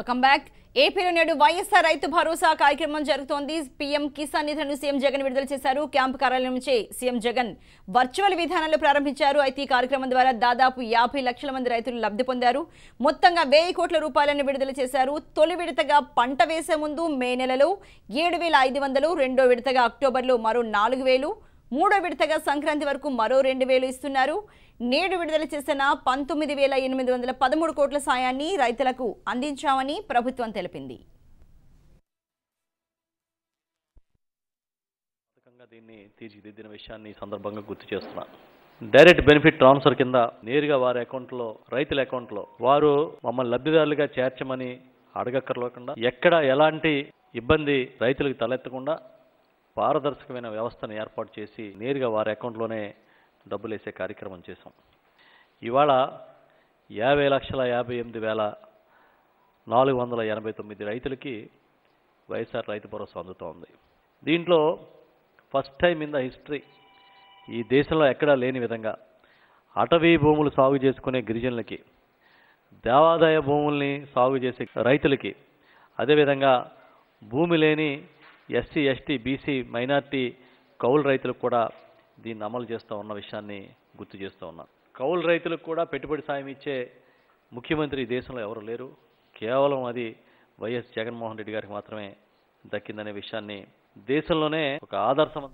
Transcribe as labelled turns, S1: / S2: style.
S1: Welcome back ఏపీలో నేడు వైఎస్ఆర్ రైతు భరోసా కార్యక్రమం జరుగుతోంది. పీఎం కిసాన్ నిధులను సీఎం జగన్ విడుదల చేశారు. క్యాంపు కార్యాలయం నుంచి సీఎం జగన్ వర్చువల్ విధానంలో ప్రారంభించారు. అయితే ఈ కార్యక్రమం ద్వారా దాదాపు యాభై లక్షల మంది రైతులు లబ్ధి పొందారు. మొత్తంగా వెయ్యి కోట్ల రూపాయలను విడుదల చేశారు. తొలి విడతగా పంట వేసే ముందు మే నెలలో ఏడు వేల ఐదు వందలు రెండో విడతగా అక్టోబర్లో మరో నాలుగు వేలు మూడో విడతగా సంక్రాంతి వరకు మరో రెండు వేలు ఇస్తున్నారు. నేడు విడుదల చేసిన పంతొమ్మిది వేల ఎనిమిది వందల పదమూడు కోట్ల సాయాన్ని రైతులకు అందించామని ప్రభుత్వం తెలిపింది.
S2: దీన్ని తీర్చిదిద్దిన విషయాన్ని సందర్భంగా గుర్తు చేస్తున్నా. డైరెక్ట్ బెనిఫిట్ ట్రాన్స్ఫర్ కింద నేరుగా వారి అకౌంట్లో రైతుల అకౌంట్లో వారు మమ్మల్ని లబ్ధిదారులుగా చేర్చమని అడగక్కర్లేకుండా ఎక్కడ ఎలాంటి ఇబ్బంది రైతులకు తలెత్తకుండా పారదర్శకమైన వ్యవస్థను ఏర్పాటు చేసి నేరుగా వారి అకౌంట్లోనే డబ్బులు వేసే కార్యక్రమం చేశాం. ఇవాళ యాభై లక్షల యాభై ఎనిమిది వేల నాలుగు వందల ఎనభై తొమ్మిది రైతులకి వైఎస్ఆర్ రైతు భరోసా అందుతోంది. దీంట్లో first time in the history ఈ దేశంలో ఎక్కడా లేని విధంగా అటవీ భూములు సాగు చేసుకునే గిరిజనులకి దేవాదాయ భూముల్ని సాగు చేసే రైతులకి అదేవిధంగా భూమి లేని ఎస్సీ ఎస్టీ బీసీ మైనార్టీ కౌలు రైతులకు కూడా దీన్ని అమలు చేస్తూ ఉన్న విషయాన్ని గుర్తు చేస్తూ ఉన్నాను కౌలు రైతులకు కూడా పెట్టుబడి సాయం ఇచ్చే ముఖ్యమంత్రి ఈ దేశంలో ఎవరు లేరు. కేవలం అది వైఎస్ జగన్మోహన్ రెడ్డి గారికి మాత్రమే దక్కిందనే విషయాన్ని దేశంలోనే ఒక ఆదర్శం